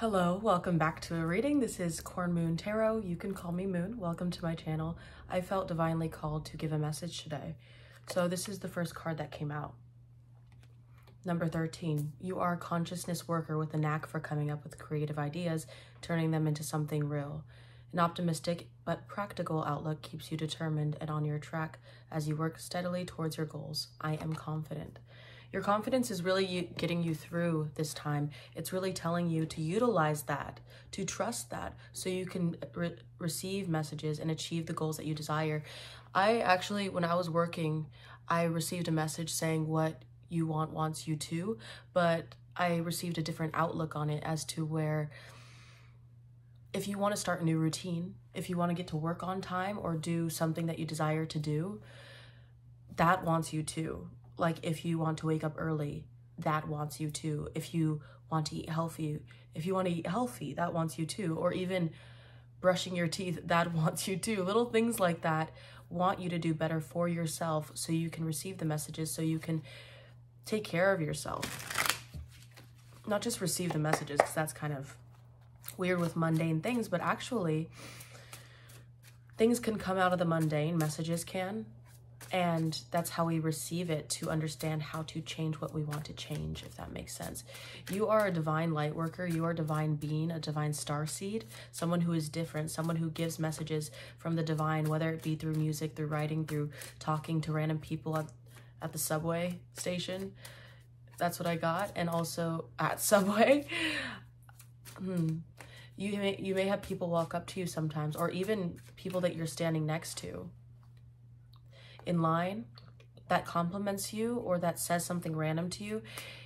Hello, welcome back to a reading. This is Corn Moon Tarot. You can call me Moon. Welcome to my channel. I felt divinely called to give a message today. So this is the first card that came out. Number 13, you are a consciousness worker with a knack for coming up with creative ideas, turning them into something real. An optimistic but practical outlook keeps you determined and on your track as you work steadily towards your goals. I am confident. Your confidence is really getting you through this time. It's really telling you to utilize that, to trust that, so you can re receive messages and achieve the goals that you desire. I actually, when I was working, I received a message saying what you want wants you to, but I received a different outlook on it as to where if you want to start a new routine, if you want to get to work on time or do something that you desire to do, that wants you to. Like if you want to wake up early, that wants you to. If you want to eat healthy, if you want to eat healthy, that wants you to. Or even brushing your teeth, that wants you to. Little things like that want you to do better for yourself so you can receive the messages, so you can take care of yourself. Not just receive the messages, because that's kind of weird with mundane things, but actually things can come out of the mundane, messages can, and that's how we receive it to understand how to change what we want to change, if that makes sense. You are a divine light worker. You are a divine being, a divine star seed, someone who is different, someone who gives messages from the divine, whether it be through music, through writing, through talking to random people at, at the subway station. That's what I got. And also at Subway. hmm you may, you may have people walk up to you sometimes or even people that you're standing next to in line that compliments you or that says something random to you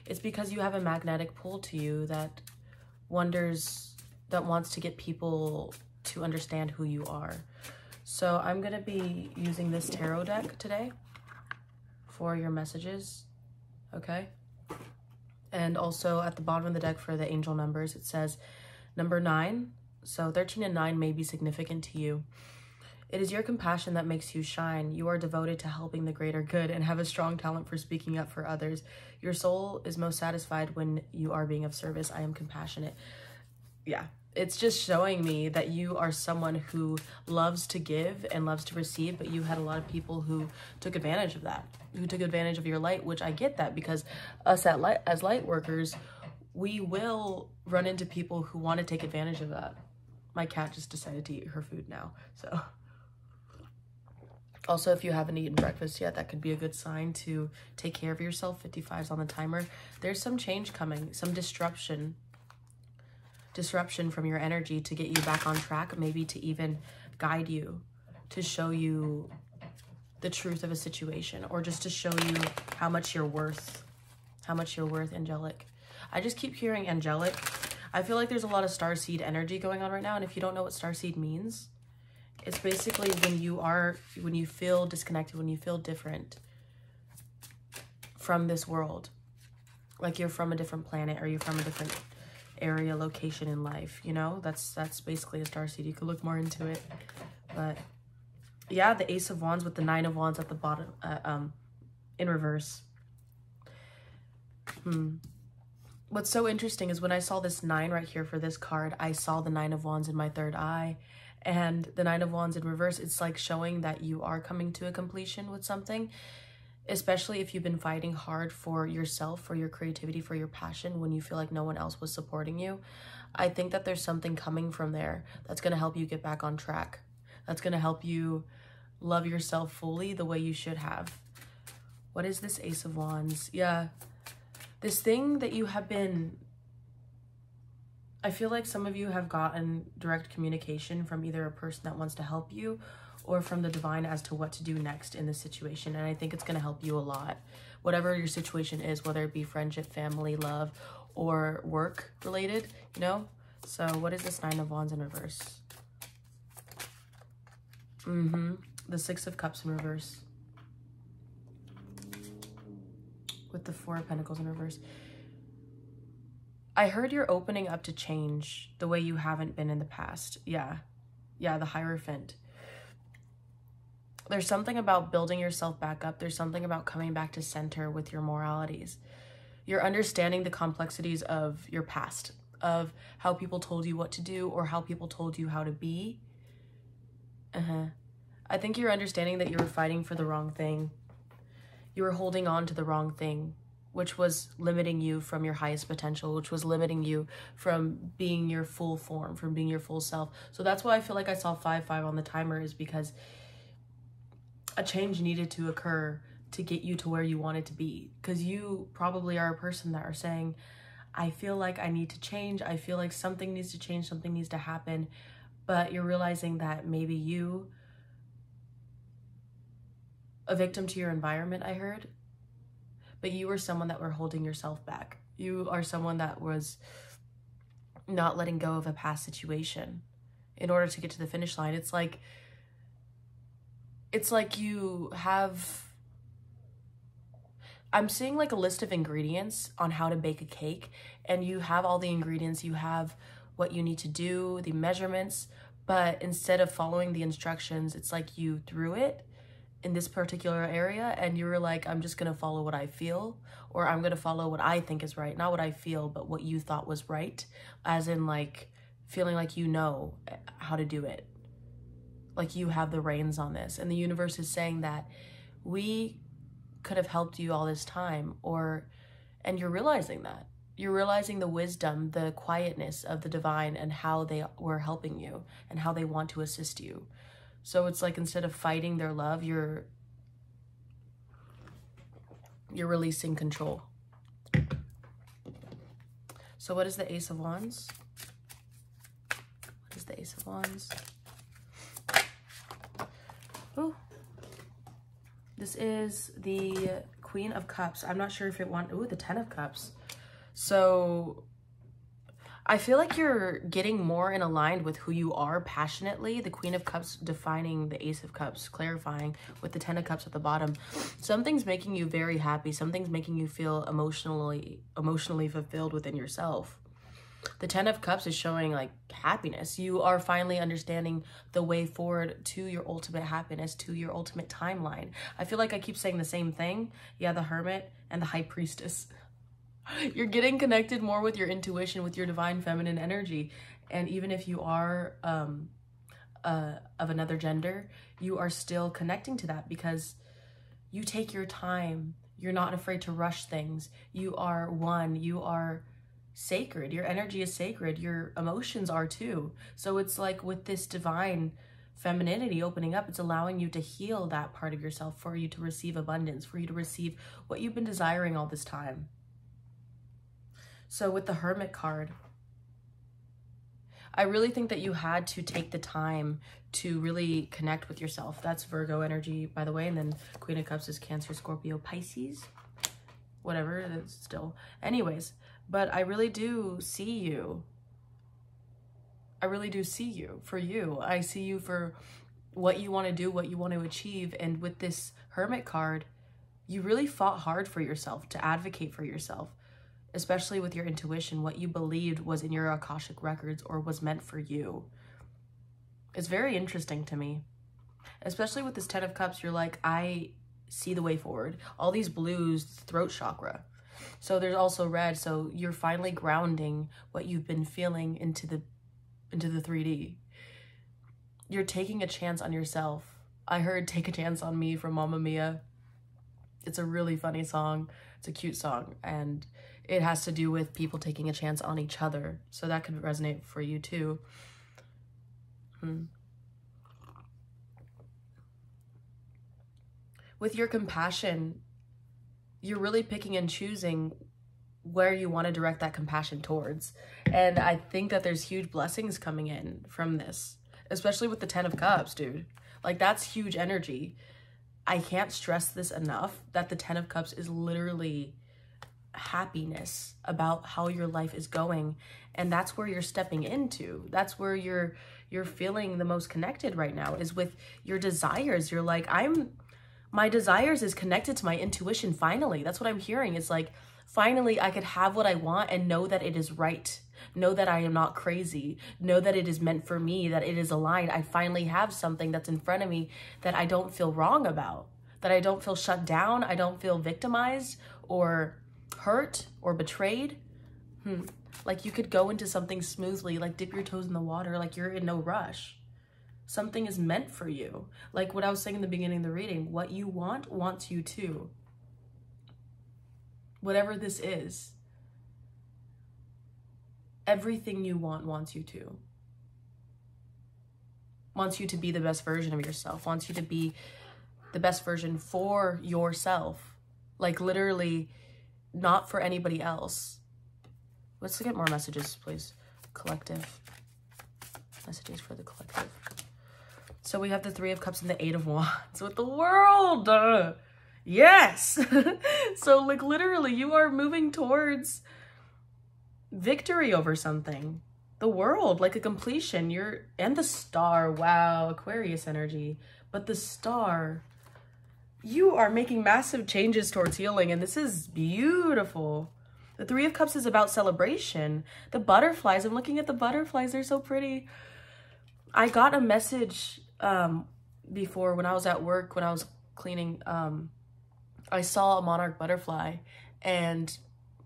it's because you have a magnetic pull to you that wonders that wants to get people to understand who you are. So i'm going to be using this tarot deck today for your messages okay? And also at the bottom of the deck for the angel numbers it says Number nine, so 13 and 9 may be significant to you. It is your compassion that makes you shine. You are devoted to helping the greater good and have a strong talent for speaking up for others. Your soul is most satisfied when you are being of service. I am compassionate. Yeah, it's just showing me that you are someone who loves to give and loves to receive, but you had a lot of people who took advantage of that, who took advantage of your light, which I get that because us at light, as light workers, we will run into people who want to take advantage of that. My cat just decided to eat her food now, so. Also, if you haven't eaten breakfast yet, that could be a good sign to take care of yourself. 55's on the timer. There's some change coming, some disruption. Disruption from your energy to get you back on track, maybe to even guide you, to show you the truth of a situation, or just to show you how much you're worth, how much you're worth, angelic. I just keep hearing angelic. I feel like there's a lot of star seed energy going on right now. And if you don't know what star seed means, it's basically when you are, when you feel disconnected, when you feel different from this world. Like you're from a different planet or you're from a different area, location in life, you know? That's that's basically a star seed. You could look more into it. But yeah, the Ace of Wands with the Nine of Wands at the bottom, uh, um, in reverse. Hmm what's so interesting is when I saw this nine right here for this card, I saw the nine of wands in my third eye and the nine of wands in reverse. It's like showing that you are coming to a completion with something, especially if you've been fighting hard for yourself, for your creativity, for your passion when you feel like no one else was supporting you. I think that there's something coming from there that's going to help you get back on track. That's going to help you love yourself fully the way you should have. What is this Ace of Wands? Yeah, this thing that you have been I feel like some of you have gotten direct communication from either a person that wants to help you or from the divine as to what to do next in this situation. And I think it's going to help you a lot. Whatever your situation is, whether it be friendship, family, love, or work related, you know? So what is this Nine of Wands in reverse? Mm-hmm. The Six of Cups in reverse. with the Four of Pentacles in reverse. I heard you're opening up to change the way you haven't been in the past. Yeah. Yeah, the Hierophant. There's something about building yourself back up. There's something about coming back to center with your moralities. You're understanding the complexities of your past, of how people told you what to do or how people told you how to be. Uh-huh. I think you're understanding that you were fighting for the wrong thing. You were holding on to the wrong thing, which was limiting you from your highest potential, which was limiting you from being your full form, from being your full self. So that's why I feel like I saw 5 5 on the timer, is because a change needed to occur to get you to where you wanted to be. Because you probably are a person that are saying, I feel like I need to change. I feel like something needs to change, something needs to happen. But you're realizing that maybe you, a victim to your environment, I heard, but you were someone that were holding yourself back. You are someone that was not letting go of a past situation in order to get to the finish line. It's like, it's like you have I'm seeing like a list of ingredients on how to bake a cake and you have all the ingredients, you have what you need to do, the measurements, but instead of following the instructions, it's like you threw it in this particular area and you were like, I'm just gonna follow what I feel or I'm gonna follow what I think is right. Not what I feel, but what you thought was right, as in like feeling like you know eh, how to do it. Like you have the reins on this. And the universe is saying that we could have helped you all this time or and you're realizing that you're realizing the wisdom the quietness of the divine and how they were helping you and how they want to assist you so it's like instead of fighting their love you're you're releasing control so what is the ace of wands what is the ace of wands Ooh. This is the Queen of Cups. I'm not sure if it want, ooh, the Ten of Cups. So I feel like you're getting more in aligned with who you are passionately. The Queen of Cups defining the Ace of Cups, clarifying with the Ten of Cups at the bottom. Something's making you very happy. Something's making you feel emotionally emotionally fulfilled within yourself the ten of cups is showing like happiness you are finally understanding the way forward to your ultimate happiness to your ultimate timeline i feel like i keep saying the same thing yeah the hermit and the high priestess you're getting connected more with your intuition with your divine feminine energy and even if you are um uh of another gender you are still connecting to that because you take your time you're not afraid to rush things you are one you are sacred. Your energy is sacred. Your emotions are too. So it's like with this divine femininity opening up, it's allowing you to heal that part of yourself for you to receive abundance, for you to receive what you've been desiring all this time. So with the Hermit card, I really think that you had to take the time to really connect with yourself. That's Virgo energy, by the way. And then Queen of Cups is Cancer, Scorpio, Pisces. Whatever, that's still. Anyways, but I really do see you. I really do see you for you. I see you for what you want to do, what you want to achieve. And with this Hermit card, you really fought hard for yourself to advocate for yourself, especially with your intuition, what you believed was in your Akashic records or was meant for you. It's very interesting to me. Especially with this Ten of Cups, you're like, I see the way forward. All these blues, throat chakra. So there's also red. So you're finally grounding what you've been feeling into the into the 3D. You're taking a chance on yourself. I heard Take a Chance on Me from Mamma Mia. It's a really funny song. It's a cute song and it has to do with people taking a chance on each other. So that could resonate for you too. Hmm. With your compassion, you're really picking and choosing where you want to direct that compassion towards. And I think that there's huge blessings coming in from this, especially with the 10 of cups, dude. Like that's huge energy. I can't stress this enough that the 10 of cups is literally happiness about how your life is going and that's where you're stepping into that's where you're you're feeling the most connected right now is with your desires you're like i'm my desires is connected to my intuition finally. That's what I'm hearing. It's like, finally, I could have what I want and know that it is right. Know that I am not crazy. Know that it is meant for me, that it is aligned. I finally have something that's in front of me that I don't feel wrong about, that I don't feel shut down. I don't feel victimized or hurt or betrayed. Hmm. Like you could go into something smoothly, like dip your toes in the water, like you're in no rush. Something is meant for you. Like what I was saying in the beginning of the reading, what you want wants you too. Whatever this is, everything you want wants you to. Wants you to be the best version of yourself, wants you to be the best version for yourself. Like literally, not for anybody else. Let's get more messages, please. Collective. Messages for the collective. So we have the Three of Cups and the Eight of Wands with the world. Uh, yes. so like literally you are moving towards victory over something. The world, like a completion. You're, and the star. Wow, Aquarius energy. But the star, you are making massive changes towards healing and this is beautiful. The Three of Cups is about celebration. The butterflies, I'm looking at the butterflies. They're so pretty. I got a message um, before when I was at work, when I was cleaning. Um, I saw a monarch butterfly and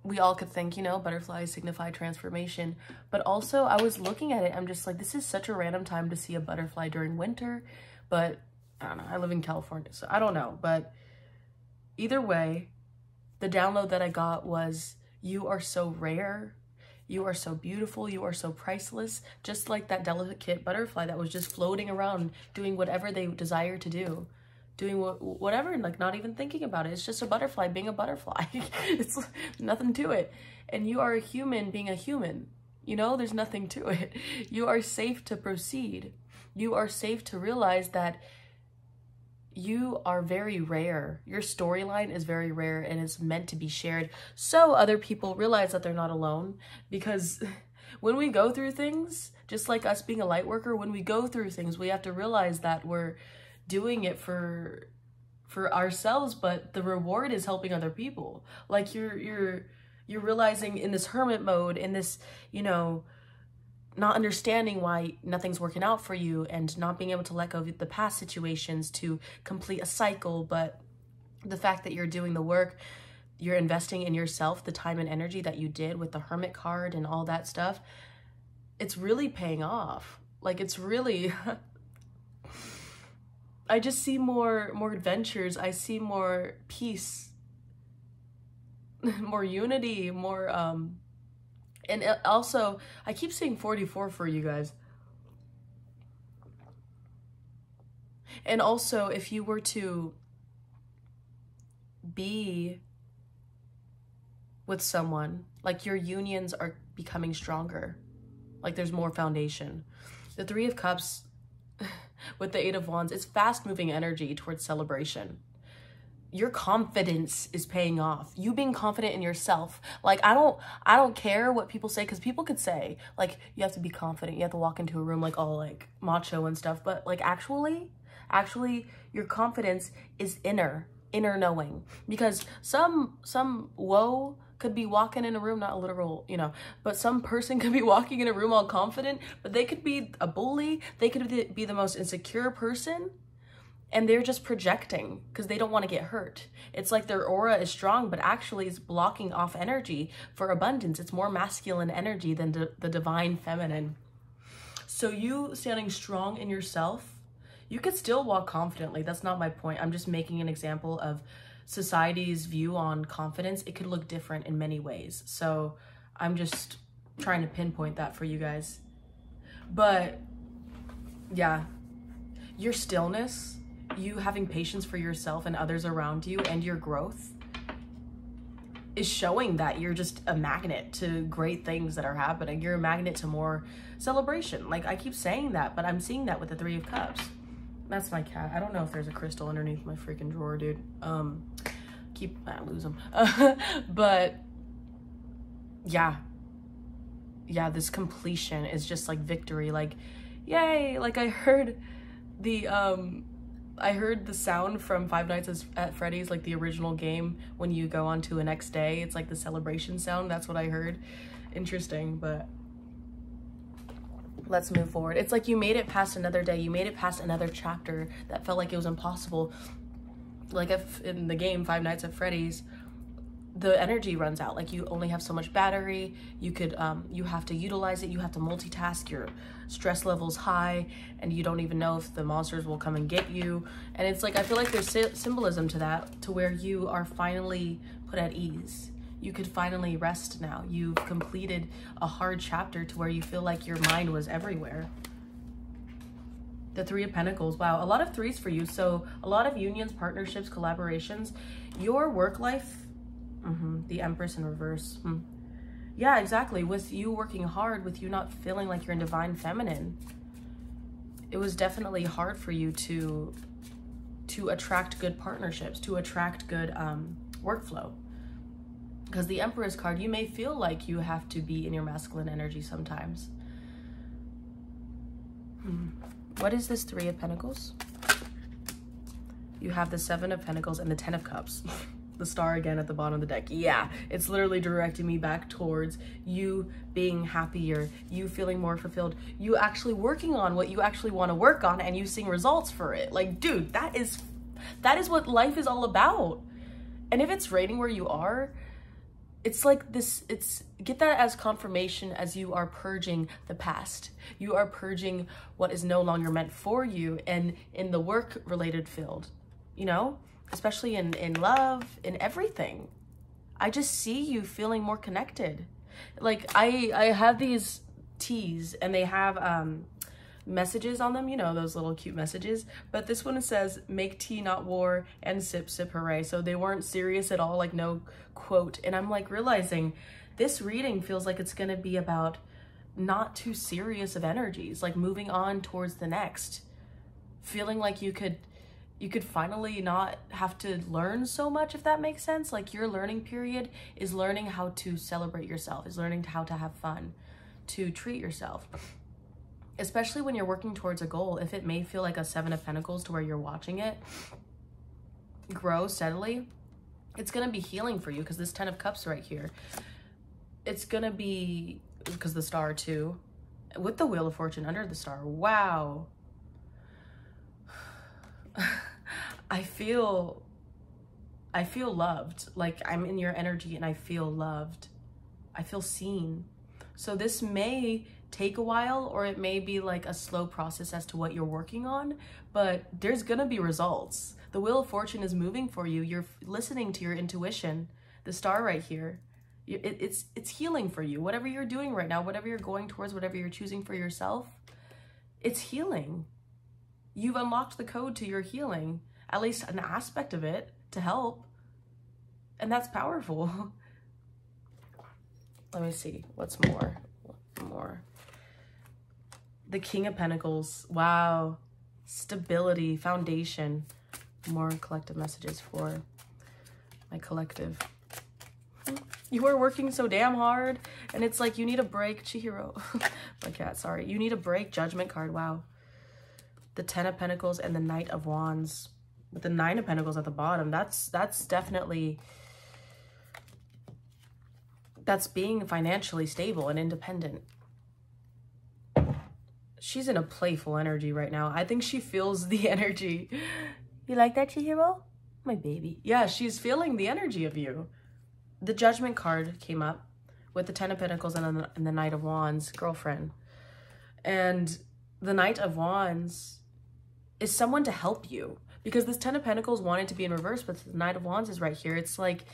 we all could think, you know, butterflies signify transformation. But also I was looking at it, I'm just like, this is such a random time to see a butterfly during winter. But I don't know, I live in California, so I don't know. But either way, the download that I got was, you are so rare. You are so beautiful. You are so priceless. Just like that delicate butterfly that was just floating around doing whatever they desire to do doing wh whatever and like not even thinking about it. It's just a butterfly being a butterfly. it's nothing to it. And you are a human being a human. You know, there's nothing to it. You are safe to proceed. You are safe to realize that you are very rare. Your storyline is very rare and it's meant to be shared so other people realize that they're not alone because when we go through things, just like us being a light worker, when we go through things, we have to realize that we're doing it for for ourselves, but the reward is helping other people. Like you're you're you're realizing in this hermit mode, in this, you know, not understanding why nothing's working out for you and not being able to let go of the past situations to complete a cycle, but the fact that you're doing the work, you're investing in yourself, the time and energy that you did with the hermit card and all that stuff, it's really paying off. Like it's really I just see more more adventures. I see more peace, more unity, more um and also I keep saying 44 for you guys. And also if you were to be with someone, like your unions are becoming stronger. Like there's more foundation. The 3 of cups with the Eight of Wands, it's fast moving energy towards celebration. Your confidence is paying off. You being confident in yourself. Like I don't I don't care what people say cuz people could say like you have to be confident. You have to walk into a room like all like macho and stuff, but like actually actually your confidence is inner, inner knowing because some some woe could be walking in a room, not a literal, you know, but some person could be walking in a room all confident, but they could be a bully. They could be the most insecure person and they're just projecting because they don't want to get hurt. It's like their aura is strong, but actually it's blocking off energy for abundance. It's more masculine energy than the divine feminine. So you standing strong in yourself, you could still walk confidently. That's not my point. I'm just making an example of society's view on confidence, it could look different in many ways. So I'm just trying to pinpoint that for you guys. But yeah, your stillness, you having patience for yourself and others around you and your growth is showing that you're just a magnet to great things that are happening. You're a magnet to more celebration. Like I keep saying that, but I'm seeing that with the Three of Cups. That's my cat. I don't know if there's a crystal underneath my freaking drawer, dude. Um, keep, I lose them. but yeah, yeah, this completion is just like victory. Like, yay! Like I heard the, um, I heard the sound from Five Nights at Freddy's, like the original game, when you go on to a next day. It's like the celebration sound. That's what I heard. Interesting, but let's move forward. It's like you made it past another day. You made it past another chapter that felt like it was impossible. Like if in the game Five Nights at Freddy's, the energy runs out like you only have so much battery you could um, you have to utilize it you have to multitask your stress levels high and you don't even know if the monsters will come and get you and it's like i feel like there's symbolism to that to where you are finally put at ease you could finally rest now you've completed a hard chapter to where you feel like your mind was everywhere the three of pentacles wow a lot of threes for you so a lot of unions partnerships collaborations your work life Mm-hmm. The Empress in reverse. Hmm. Yeah, exactly. With you working hard, with you not feeling like you're in divine feminine, it was definitely hard for you to to attract good partnerships, to attract good um, workflow. Because the Emperor's card, you may feel like you have to be in your masculine energy sometimes. Hmm. What is this Three of Pentacles? You have the Seven of Pentacles and the Ten of Cups. the star again at the bottom of the deck. Yeah, it's literally directing me back towards you being happier, you feeling more fulfilled, you actually working on what you actually want to work on and you seeing results for it. Like, dude, that is that is what life is all about. And if it's raining where you are, it's like this it's get that as confirmation as you are purging the past you are purging what is no longer meant for you and in the work related field you know especially in, in love, in everything. I just see you feeling more connected. Like I, I have these teas and they have um, messages on them, you know, those little cute messages. But this one says, make tea, not war, and sip, sip, hooray. So they weren't serious at all, like no quote. And I'm like realizing this reading feels like it's to be about not too serious of energies, like moving on towards the next. Feeling like you could you could finally not have to learn so much if that makes sense like your learning period is learning how to celebrate yourself is learning how to have fun to treat yourself especially when you're working towards a goal if it may feel like a seven of pentacles to where you're watching it grow steadily it's going to be healing for you because this 10 of cups right here it's going to be because the star too with the wheel of fortune under the star wow I feel I feel loved. Like I'm in your energy and I feel loved. I feel seen. So this may take a while or it may be like a slow process as to what you're working on, but there's gonna be results. The Wheel of Fortune is moving for you. You're listening to your intuition. The star right here, it, it's, it's healing for you. Whatever you're doing right now, whatever you're going towards, whatever you're choosing for yourself, it's healing. You've unlocked the code to your healing at least an aspect of it to help. And that's powerful. Let me see. What's more? More. The King of Pentacles. Wow. Stability, foundation. More collective messages for my collective. Hmm. You are working so damn hard. And it's like, you need a break, Chihiro. my cat, sorry. You need a break. Judgment card. Wow. The Ten of Pentacles and the Knight of Wands with the nine of pentacles at the bottom that's that's definitely that's being financially stable and independent she's in a playful energy right now. I think she feels the energy. You like that chihiro? My baby. Yeah she's feeling the energy of you. The judgment card came up with the ten of pentacles and the, and the knight of wands girlfriend. And the knight of wands is someone to help you because this Ten of Pentacles wanted to be in reverse, but the Knight of Wands is right here. It's like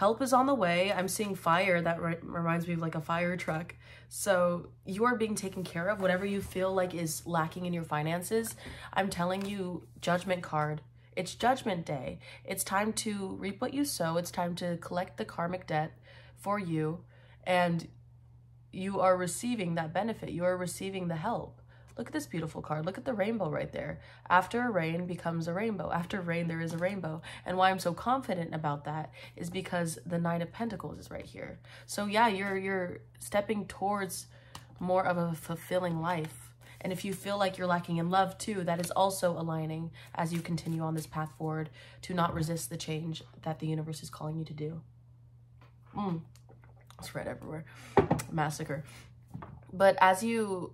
help is on the way. I'm seeing fire. That re reminds me of like a fire truck. So you are being taken care of. Whatever you feel like is lacking in your finances, I'm telling you, judgment card. It's judgment day. It's time to reap what you sow. It's time to collect the karmic debt for you. And you are receiving that benefit. You are receiving the help. Look at this beautiful card. Look at the rainbow right there. After a rain becomes a rainbow. After rain, there is a rainbow. And why I'm so confident about that is because the Nine of Pentacles is right here. So yeah, you're, you're stepping towards more of a fulfilling life. And if you feel like you're lacking in love too, that is also aligning as you continue on this path forward to not resist the change that the universe is calling you to do. Mm. It's red everywhere. Massacre. But as you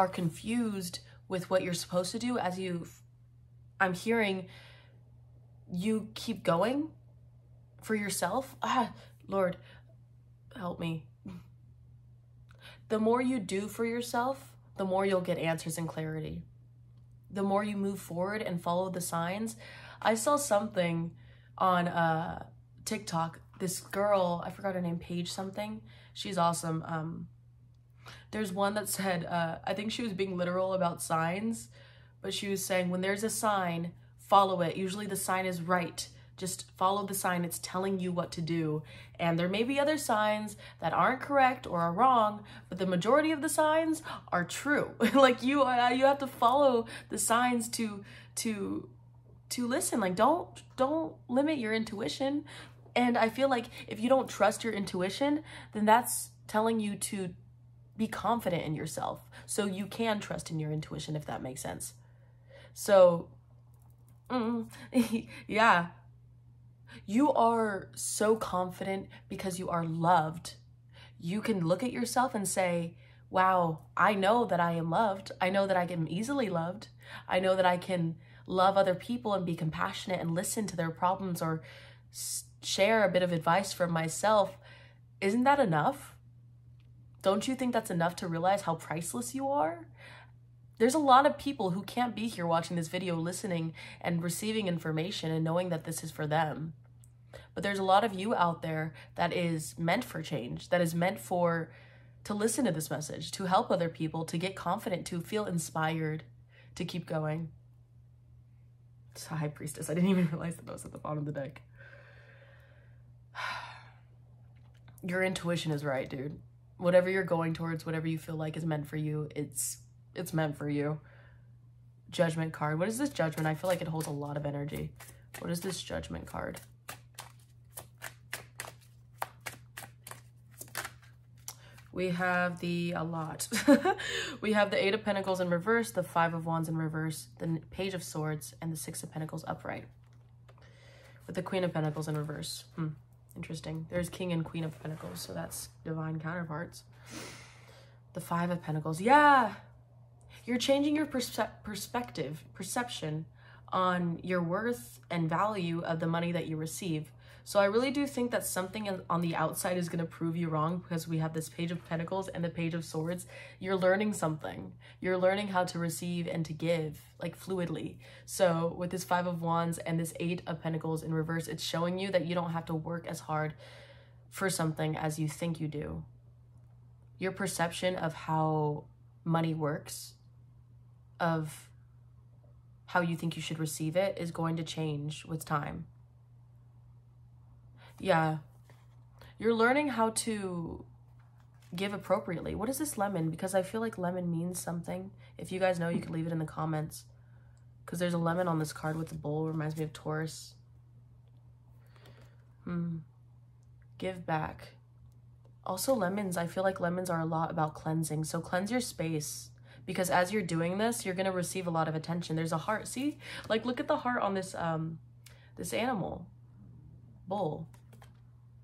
are confused with what you're supposed to do as you I'm hearing you keep going for yourself, ah, Lord, help me. The more you do for yourself, the more you'll get answers and clarity. The more you move forward and follow the signs. I saw something on uh, TikTok. This girl, I forgot her name, Paige something. She's awesome. Um, there's one that said, uh, I think she was being literal about signs, but she was saying when there's a sign, follow it. Usually the sign is right. Just follow the sign. It's telling you what to do. And there may be other signs that aren't correct or are wrong, but the majority of the signs are true. like you, uh, you have to follow the signs to to to listen. Like don't don't limit your intuition. And I feel like if you don't trust your intuition, then that's telling you to be confident in yourself so you can trust in your intuition if that makes sense. So mm, yeah, you are so confident because you are loved. You can look at yourself and say, wow, I know that I am loved. I know that I am easily loved. I know that I can love other people and be compassionate and listen to their problems or share a bit of advice from myself. Isn't that enough? Don't you think that's enough to realize how priceless you are? There's a lot of people who can't be here watching this video, listening and receiving information and knowing that this is for them. But there's a lot of you out there that is meant for change, that is meant for to listen to this message, to help other people, to get confident, to feel inspired, to keep going. It's a high priestess. I didn't even realize that I was at the bottom of the deck. Your intuition is right, dude. Whatever you're going towards, whatever you feel like is meant for you, it's it's meant for you. Judgment card. What is this judgment? I feel like it holds a lot of energy. What is this judgment card? We have the, a lot. we have the Eight of Pentacles in reverse, the Five of Wands in reverse, the Page of Swords, and the Six of Pentacles upright. With the Queen of Pentacles in reverse. Hmm, interesting. There's King and Queen of Pentacles, so that's divine counterparts. The Five of Pentacles. Yeah, you're changing your perce perspective, perception on your worth and value of the money that you receive. So I really do think that something on the outside is going to prove you wrong because we have this page of pentacles and the page of swords. You're learning something. You're learning how to receive and to give like fluidly. So with this five of wands and this eight of pentacles in reverse, it's showing you that you don't have to work as hard for something as you think you do. Your perception of how money works of how you think you should receive it is going to change with time. Yeah. You're learning how to give appropriately. What is this lemon? Because I feel like lemon means something. If you guys know, you can leave it in the comments. Because there's a lemon on this card with the bowl. Reminds me of Taurus. Hmm. Give back. Also, lemons. I feel like lemons are a lot about cleansing. So cleanse your space because as you're doing this, you're going to receive a lot of attention. There's a heart. See? Like, look at the heart on this, um, this animal. Bull.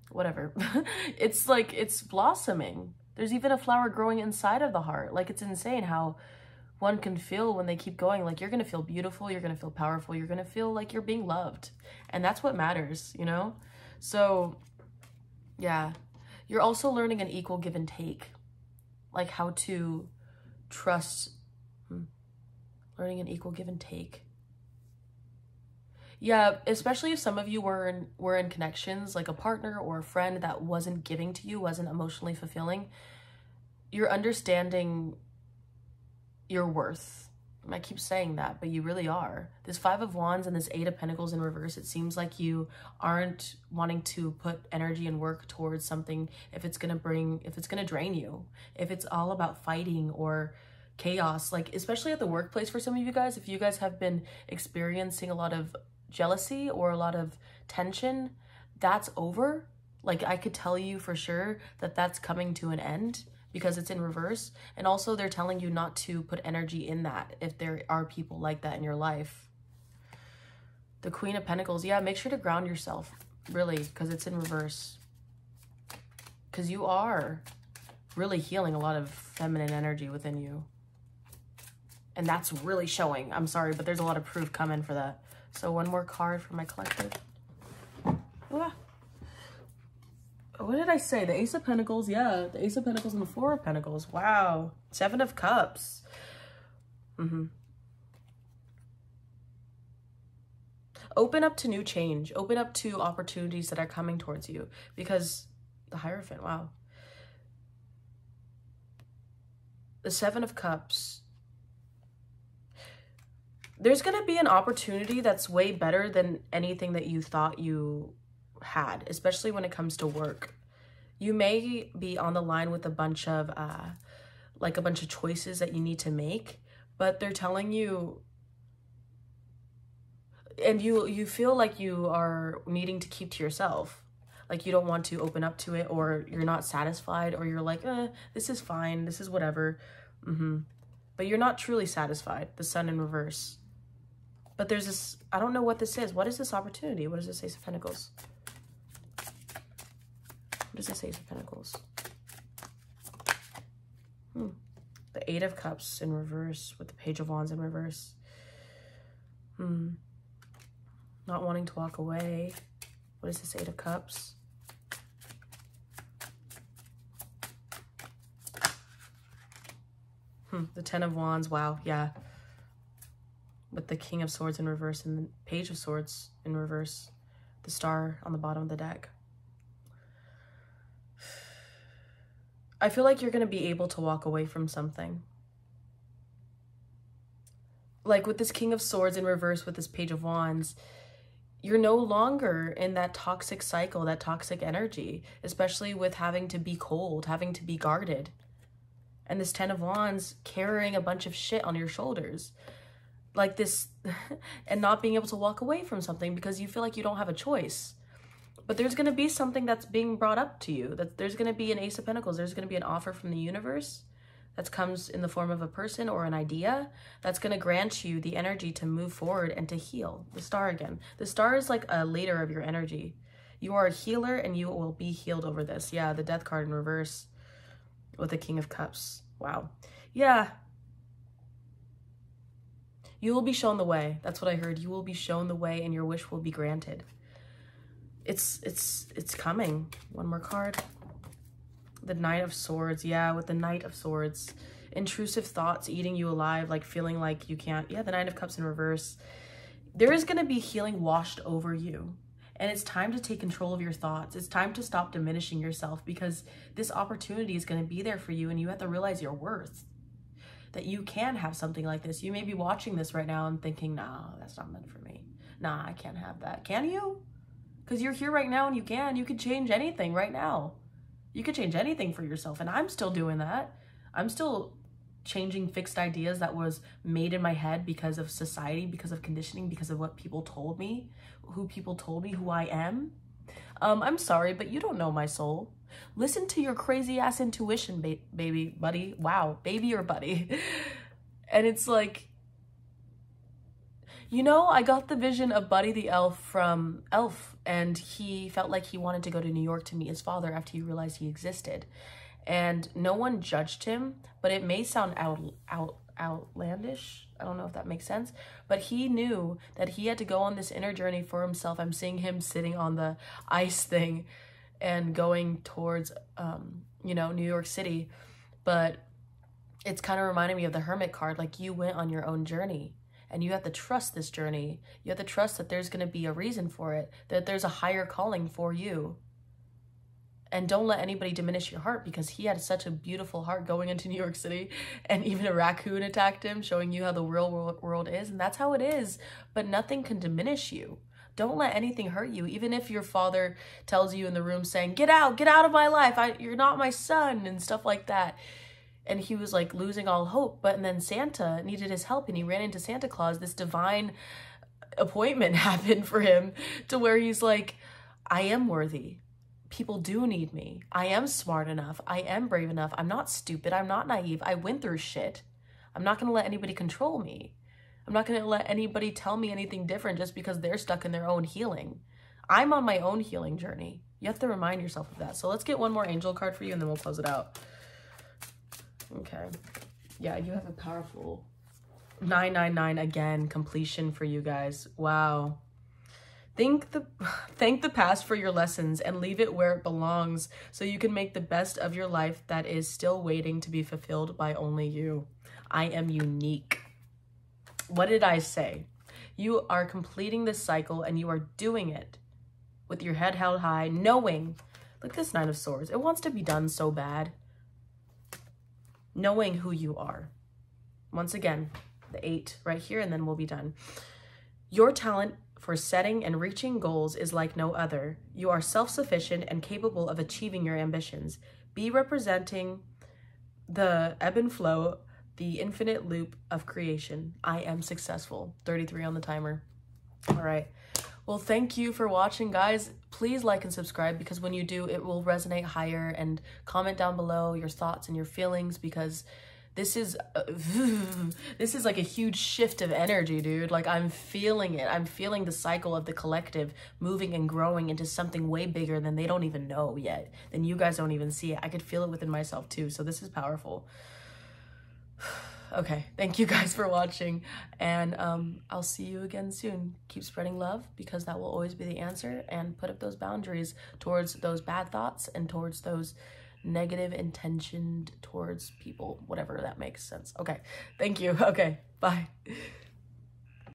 Whatever. it's like, it's blossoming. There's even a flower growing inside of the heart. Like, it's insane how one can feel when they keep going. Like, you're going to feel beautiful. You're going to feel powerful. You're going to feel like you're being loved. And that's what matters, you know? So, yeah. You're also learning an equal give and take. Like, how to trust, hmm, learning an equal give and take. Yeah, especially if some of you were in were in connections, like a partner or a friend that wasn't giving to you, wasn't emotionally fulfilling, you're understanding your worth. I keep saying that, but you really are. This Five of Wands and this Eight of Pentacles in reverse, it seems like you aren't wanting to put energy and work towards something if it's going to bring, if it's going to drain you, if it's all about fighting or chaos, like especially at the workplace for some of you guys, if you guys have been experiencing a lot of jealousy or a lot of tension, that's over. Like I could tell you for sure that that's coming to an end because it's in reverse. And also they're telling you not to put energy in that if there are people like that in your life. The Queen of Pentacles, yeah, make sure to ground yourself, really, because it's in reverse. Because you are really healing a lot of feminine energy within you. And that's really showing. I'm sorry, but there's a lot of proof coming for that. So one more card for my collective. what did I say? The Ace of Pentacles, yeah. The Ace of Pentacles and the Four of Pentacles. Wow. Seven of Cups. Mm-hmm. Open up to new change. Open up to opportunities that are coming towards you. Because the Hierophant, wow. The Seven of Cups. There's going to be an opportunity that's way better than anything that you thought you had, especially when it comes to work. You may be on the line with a bunch of, uh, like a bunch of choices that you need to make, but they're telling you, and you, you feel like you are needing to keep to yourself. Like you don't want to open up to it or you're not satisfied or you're like, eh, this is fine. This is whatever. Mm-hmm. But you're not truly satisfied. The sun in reverse. But there's this, I don't know what this is. What is this opportunity? What does this Ace of Pentacles? What does this Ace of Pentacles? Hmm. The Eight of Cups in reverse with the Page of Wands in reverse. Hmm. Not wanting to walk away. What is this Eight of Cups? Hmm. The Ten of Wands. Wow. Yeah. With the King of Swords in reverse and the Page of Swords in reverse. The star on the bottom of the deck. I feel like you're going to be able to walk away from something. Like with this King of Swords in reverse with this Page of Wands, you're no longer in that toxic cycle, that toxic energy, especially with having to be cold, having to be guarded. And this Ten of Wands carrying a bunch of shit on your shoulders. Like this, and not being able to walk away from something because you feel like you don't have a choice. But there's going to be something that's being brought up to you. That there's going to be an Ace of Pentacles. There's going to be an offer from the universe that comes in the form of a person or an idea that's going to grant you the energy to move forward and to heal. The star again. The star is like a leader of your energy. You are a healer and you will be healed over this. Yeah, the death card in reverse with the King of Cups. Wow. Yeah. You will be shown the way. That's what I heard. You will be shown the way and your wish will be granted it's it's it's coming. One more card. The Knight of Swords. Yeah, with the Knight of Swords. Intrusive thoughts eating you alive, like feeling like you can't. Yeah, the Nine of Cups in reverse. There is going to be healing washed over you. And it's time to take control of your thoughts. It's time to stop diminishing yourself because this opportunity is going to be there for you and you have to realize your worth. That you can have something like this. You may be watching this right now and thinking, nah, that's not meant for me. Nah, I can't have that. Can you? Because you're here right now and you can. You could change anything right now. You could change anything for yourself. And I'm still doing that. I'm still changing fixed ideas that was made in my head because of society, because of conditioning, because of what people told me, who people told me who I am. Um, I'm sorry, but you don't know my soul. Listen to your crazy ass intuition, ba baby, buddy. Wow, baby or buddy. and it's like, you know, I got the vision of Buddy the Elf from Elf, and he felt like he wanted to go to New York to meet his father after he realized he existed. And no one judged him, but it may sound out, out, outlandish. I don't know if that makes sense. But he knew that he had to go on this inner journey for himself. I'm seeing him sitting on the ice thing and going towards, um, you know, New York City. But it's kind of reminding me of the Hermit card. Like you went on your own journey and you have to trust this journey. You have to trust that there's going to be a reason for it, that there's a higher calling for you. And don't let anybody diminish your heart because he had such a beautiful heart going into New York City and even a raccoon attacked him, showing you how the real world is. And that's how it is. But nothing can diminish you. Don't let anything hurt you. Even if your father tells you in the room saying, get out, get out of my life. I, you're not my son and stuff like that and he was like losing all hope. But and then Santa needed his help and he ran into Santa Claus. This divine appointment happened for him to where he's like, I am worthy. People do need me. I am smart enough. I am brave enough. I'm not stupid. I'm not naive. I went through shit. I'm not going to let anybody control me. I'm not going to let anybody tell me anything different just because they're stuck in their own healing. I'm on my own healing journey. You have to remind yourself of that. So let's get one more angel card for you and then we'll close it out. Okay. Yeah, you have a powerful 999 again completion for you guys. Wow. Think the thank the past for your lessons and leave it where it belongs so you can make the best of your life that is still waiting to be fulfilled by only you. I am unique. What did I say? You are completing this cycle and you are doing it with your head held high, knowing, look this Nine of Swords, it wants to be done so bad. Knowing who you are. Once again, the eight right here, and then we'll be done. Your talent for setting and reaching goals is like no other. You are self-sufficient and capable of achieving your ambitions. Be representing the ebb and flow, the infinite loop of creation. I am successful. 33 on the timer. All right. Well, thank you for watching, guys. Please like and subscribe because when you do, it will resonate higher and comment down below your thoughts and your feelings because this is uh, this is like a huge shift of energy dude. Like i'm feeling it. I'm feeling the cycle of the collective moving and growing into something way bigger than they don't even know yet than you guys don't even see it. I could feel it within myself too. So this is powerful. Okay. Thank you guys for watching. And um, i'll see you again soon. Keep spreading love because that will always be the answer. And put up those boundaries towards those bad thoughts and towards those negative intentioned towards people whatever that makes sense. Okay. Thank you. Okay. Bye